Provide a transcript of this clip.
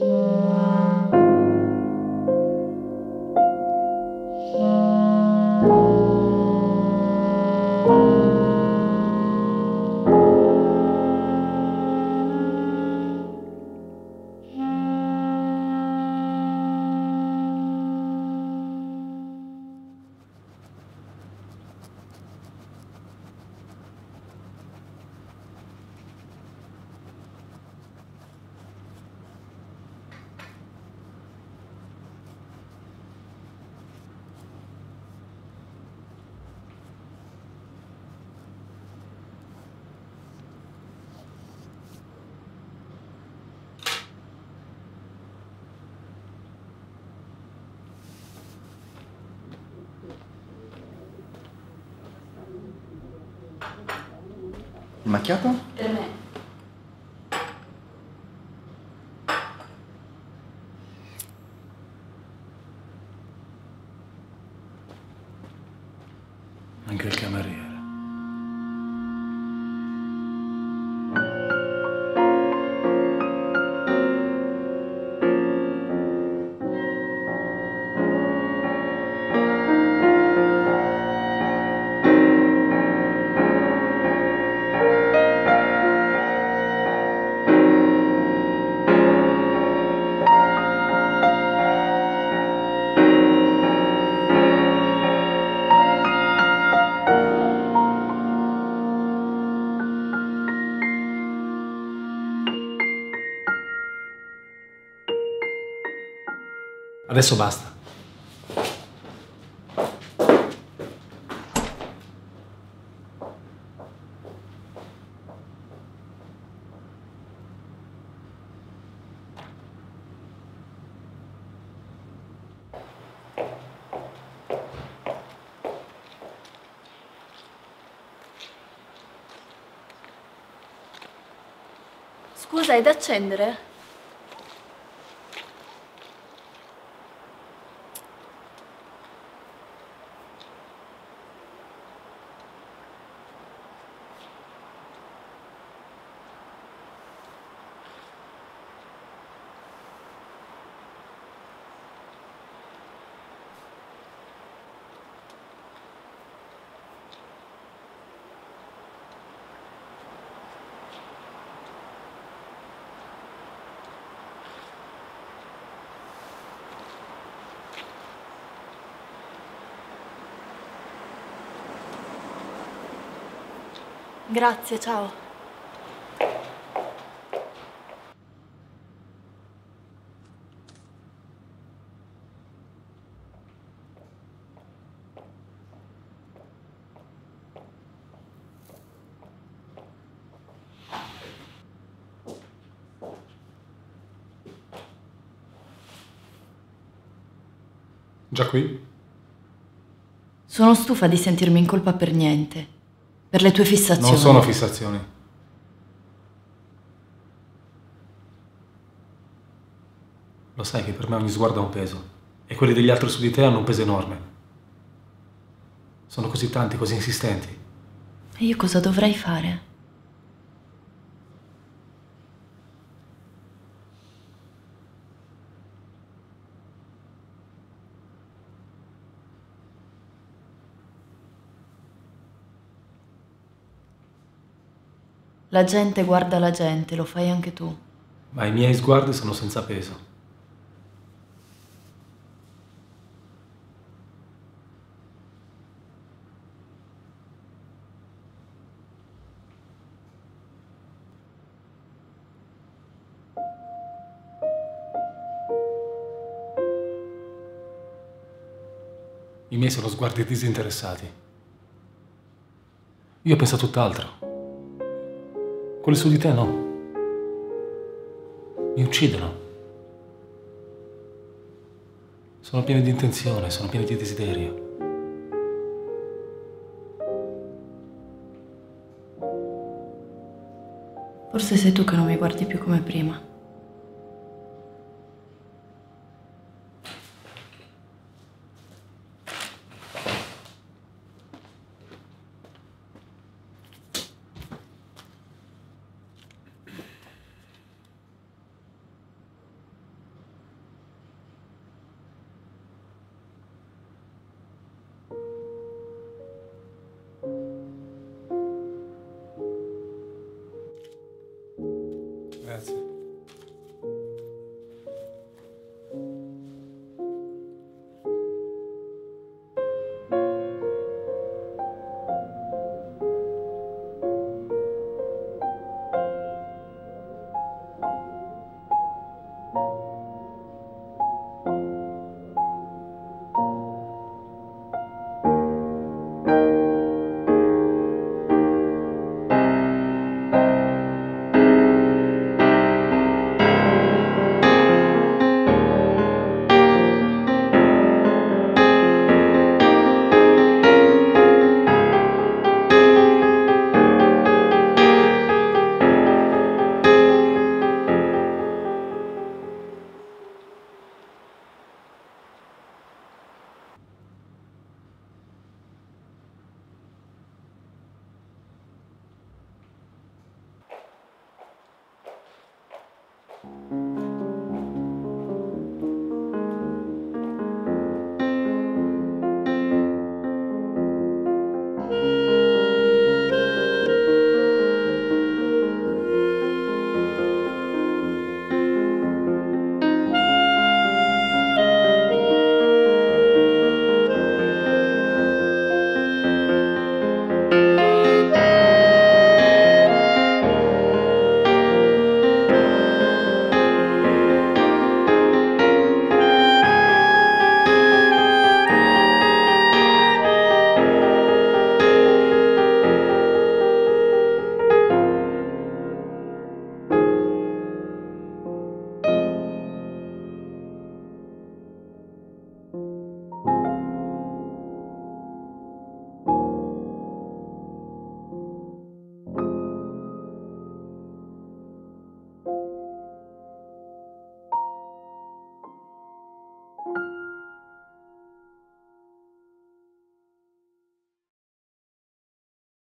Música Il macchiato? Per me. Anche il cameriere. Adesso basta. Scusa, hai da accendere? Grazie, ciao. Già qui? Sono stufa di sentirmi in colpa per niente. Per le tue fissazioni. Non sono fissazioni. Lo sai che per me ogni sguardo ha un peso. E quelli degli altri su di te hanno un peso enorme. Sono così tanti, così insistenti. E io cosa dovrei fare? La gente guarda la gente, lo fai anche tu. Ma i miei sguardi sono senza peso. I miei sono sguardi disinteressati. Io penso a tutt'altro. Quelli su di te no. Mi uccidono. Sono pieni di intenzione, sono pieni di desiderio. Forse sei tu che non mi guardi più come prima.